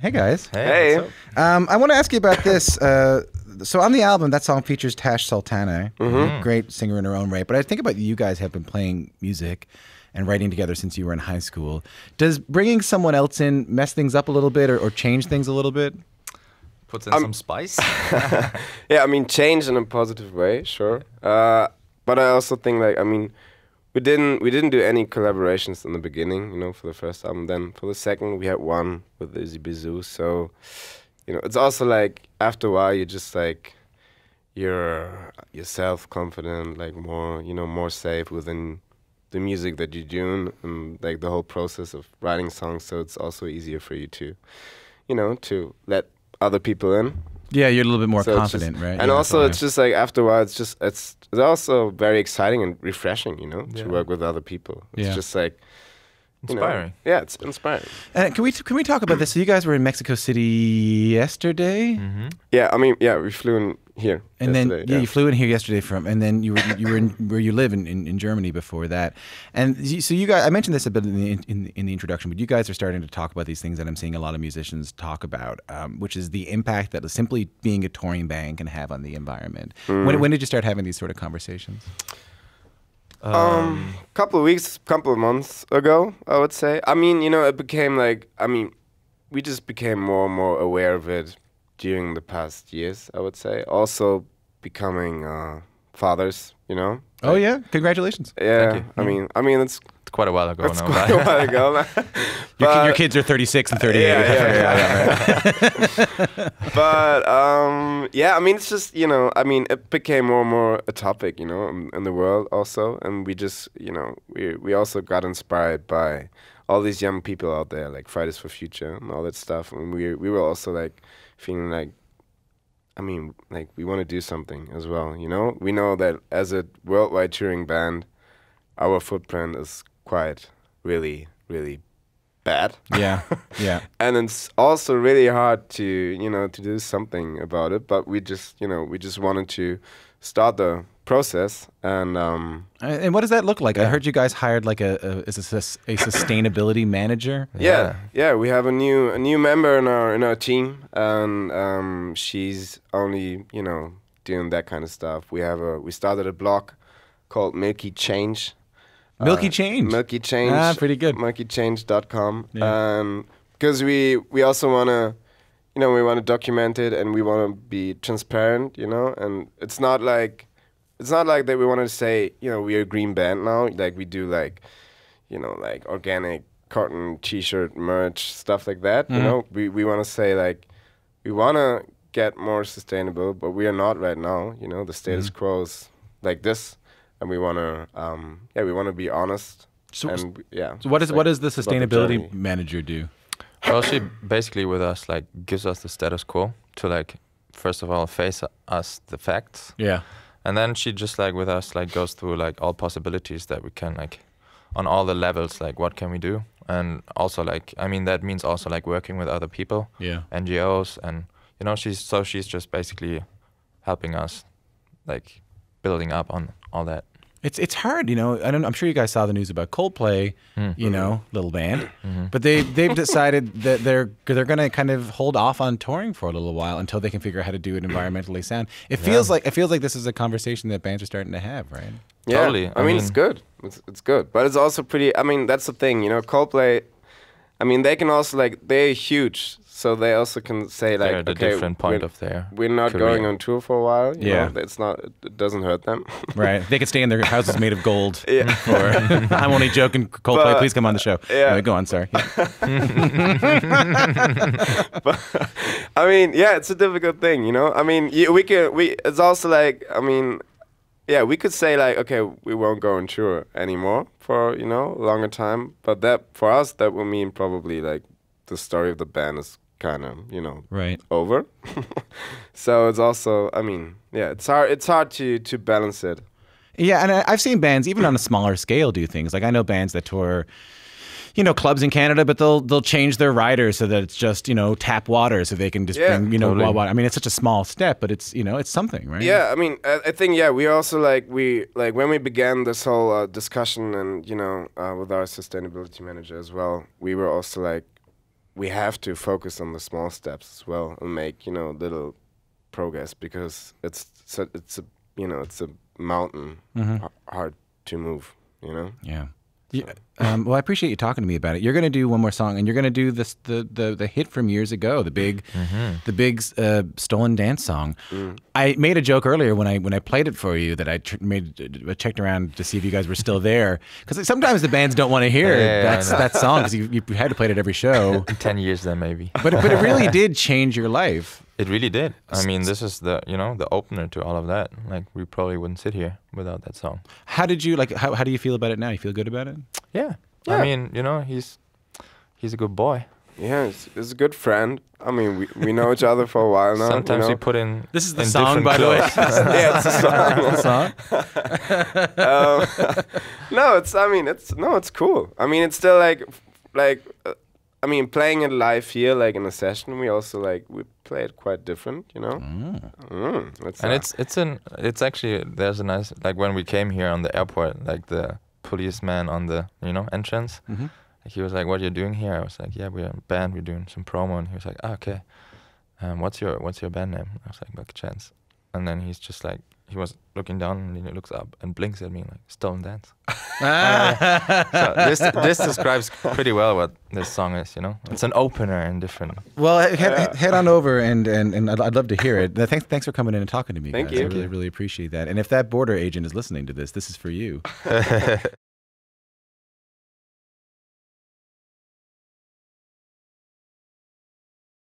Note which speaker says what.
Speaker 1: Hey guys.
Speaker 2: Hey.
Speaker 3: what's?
Speaker 1: Um, I want to ask you about this. Uh, so on the album, that song features Tash Sultana, great singer in her own right. But I think about you guys have been playing music and writing together since you were in high school. Does bringing someone else in mess things up a little bit or, or change things a little bit?
Speaker 3: Puts in some spice.
Speaker 2: Yeah, I mean, change in a positive way, sure. Uh, but I also think like, I mean, we didn't we didn't do any collaborations in the beginning, you know, for the first album. Then for the second, we had one with Izzy Bizu. So, you know, it's also like after a while, you're just like you're you're self confident, like more, you know, more safe within the music that you're doing and like the whole process of writing songs. So it's also easier for you to, you know, to let other people in
Speaker 1: Yeah, you're a little bit more
Speaker 2: so
Speaker 1: confident,
Speaker 2: just-
Speaker 1: right?
Speaker 2: And
Speaker 1: Yeah,
Speaker 2: also, it's just like after a while, it's just it's it's also very exciting and refreshing, you know,
Speaker 3: Yeah.
Speaker 2: to work with other people. It's
Speaker 1: Yeah.
Speaker 2: just like you know,
Speaker 3: Inspiring.
Speaker 2: yeah, it's inspiring.
Speaker 1: And can we can we talk about this? So you guys were in Mexico City yesterday,
Speaker 3: hmm
Speaker 2: Yeah, I mean, yeah, we flew in here,
Speaker 1: and then
Speaker 2: yesterday,
Speaker 1: yeah, you flew in here yesterday from, and then you were you were in where you live in, in, in Germany before that, and so you guys. I mentioned this a bit in the in, in the introduction, but you guys are starting to talk about these things that I'm seeing a lot of musicians talk about, um, which is the impact that simply being a touring band can have on the environment.
Speaker 2: Mm.
Speaker 1: When when did you start having these sort of conversations?
Speaker 2: Um, couple of weeks, a couple of months ago, I would say. I mean, you know, it became like, I mean, we just became more and more aware of it during the past years. I would say. Also, becoming uh, fathers, you know.
Speaker 1: Oh yeah, congratulations.
Speaker 2: Yeah,
Speaker 3: you.
Speaker 2: I mean, I mean, it's
Speaker 3: It's quite a while ago
Speaker 2: that's
Speaker 3: now.
Speaker 2: quite a while ago. man.
Speaker 1: Your, your kids are 36 and 38.
Speaker 2: Yeah, yeah, yeah, but um, yeah, I mean, it's just you know, I mean, it became more and more a topic, you know, in, in the world also, and we just, you know, we we also got inspired by all these young people out there, like Fridays for Future and all that stuff, and we we were also like feeling like. I mean, like we want to do something as well, you know. We know that as a worldwide touring band, our footprint is quite really, really bad
Speaker 1: yeah, yeah.
Speaker 2: and it's also really hard to you know to do something about it but we just you know we just wanted to start the process and um
Speaker 1: And what does that look like? I heard you guys hired like a a, is a, a sustainability manager.
Speaker 2: yeah. yeah we have a new a new member in our in our team and um she's only you know doing that kind of stuff we have a we started a blog called milky change
Speaker 1: Milky
Speaker 2: Uh,
Speaker 1: Change.
Speaker 2: milky change
Speaker 1: Ah, pretty good.
Speaker 2: milkychange.com
Speaker 1: Yeah.
Speaker 2: and because we we also want to you know we want to document it and we want to be transparent you know and it's not like it's not like that we want to say you know we're a green band now like we do like you know like organic cotton t-shirt merch stuff like that you
Speaker 1: Mhm.
Speaker 2: know we we want to say like we want to get more sustainable but we are not right now you know the status quo is like this and we want to um yeah we want to be honest
Speaker 1: So,
Speaker 2: and yeah
Speaker 1: so what
Speaker 2: it's
Speaker 1: is what does the
Speaker 2: about the
Speaker 1: sustainability manager do?
Speaker 3: Well, she basically with us like gives us the status quo to like first of all face us the facts,
Speaker 1: Yeah.
Speaker 3: And then she just like with us like goes through like all possibilities that we can like on all the levels like what can we do, and also like I mean that means also like working with other people,
Speaker 1: Yeah.
Speaker 3: NGOs, and you know she's so she's just basically helping us like building up on all that.
Speaker 1: It's it's hard, you know. I don't. I'm sure you guys saw the news about Coldplay,
Speaker 3: Mm.
Speaker 1: you know, little band,
Speaker 3: Mhm.
Speaker 1: but they they've decided that they're they're going to kind of hold off on touring for a little while until they can figure out how to do it environmentally sound. It feels like it feels like this is a conversation that bands are starting to have, right?
Speaker 2: Yeah,
Speaker 3: Totally.
Speaker 2: I,
Speaker 3: I
Speaker 2: mean, it's good. It's, it's good, but it's also pretty. I mean, that's the thing, you know. Coldplay. I mean, they can also like they're huge, so they also can say like,
Speaker 3: They're at a
Speaker 2: okay,
Speaker 3: different point
Speaker 2: we're,
Speaker 3: of their
Speaker 2: we're not
Speaker 3: career.
Speaker 2: going on tour for a while. You
Speaker 1: Yeah.
Speaker 2: know, it's not. It doesn't hurt them.
Speaker 1: Right. They could stay in their houses made of gold.
Speaker 2: Yeah.
Speaker 1: Or I'm only joking. Coldplay,
Speaker 2: But-
Speaker 1: please come on the show.
Speaker 2: yeah.
Speaker 1: Anyway, go on. Sorry.
Speaker 2: but I mean, yeah, it's a difficult thing, you know. I mean, y- we can. We. It's also like, I mean, yeah, we could say like, okay, we won't go on tour anymore for you know a longer time, but that for us that would mean probably like the story of the band is kind of you know
Speaker 1: Right.
Speaker 2: over. so it's also, I mean, yeah, it's hard. It's hard to to balance it.
Speaker 1: Yeah, and I've seen bands even on a smaller scale do things. Like I know bands that tour, you know, clubs in Canada, but they'll they'll change their riders so that it's just you know tap water, so they can just
Speaker 2: Yeah,
Speaker 1: bring you know
Speaker 3: totally.
Speaker 1: water. I mean, it's such a small step, but it's you know it's something, right?
Speaker 2: Yeah, I mean, I, I think yeah, we also like we like when we began this whole uh, discussion and you know uh, with our sustainability manager as well, we were also like we have to focus on the small steps as well and make you know little progress because it's it's a you know it's a mountain
Speaker 1: Mhm.
Speaker 2: h- hard to move. You know.
Speaker 1: Yeah. Yeah. Um, well, I appreciate you talking to me about it. You're going to do one more song, and you're going to do this the, the the hit from years ago, the big the big uh, stolen dance song. I made a joke earlier when I when I played it for you that I tr- made I checked around to see if you guys were still there because sometimes the bands don't want to hear
Speaker 3: Yeah, yeah,
Speaker 1: that song because you, you had to play it at every show.
Speaker 3: In ten years, then maybe.
Speaker 1: but but it really did change your life.
Speaker 3: It really did. I mean, this is the you know the opener to all of that. Like we probably wouldn't sit here without that song.
Speaker 1: How did you like? How, how do you feel about it now? You feel good about it?
Speaker 3: Yeah.
Speaker 2: Yeah.
Speaker 3: I mean, you know, he's he's a good boy.
Speaker 2: Yeah, it's, it's a good friend. I mean, we, we know each other for a while now.
Speaker 3: Sometimes
Speaker 2: you
Speaker 3: we put in.
Speaker 1: This is the
Speaker 3: in
Speaker 1: song,
Speaker 3: different
Speaker 1: by the way.
Speaker 2: yeah, it's a song.
Speaker 1: The song?
Speaker 2: um, no, it's. I mean, it's no, it's cool. I mean, it's still like, like, uh, I mean, playing it live here, like in a session, we also like we play it quite different, you know. Mm, it's,
Speaker 3: and
Speaker 2: uh,
Speaker 3: it's it's an it's actually there's a nice like when we came here on the airport like the policeman on the you know entrance
Speaker 1: Mhm.
Speaker 3: like, he was like what are you doing here? I was like yeah we're a band we're doing some promo and he was like ah, okay. Um, what's your what's your band name? I was like Bucket Chance. And then he's just like he was looking down and he looks up and blinks at me like Stolen Dance so this this describes pretty well what this song is you know it's an opener and different
Speaker 1: Well, he- head, head on over and, and, and I'd, I'd love to hear it. Uh, Thanks, thanks for coming in and talking to me.
Speaker 2: Thank
Speaker 1: guys. I really, really appreciate that. And if that border agent is listening to this, this is for you.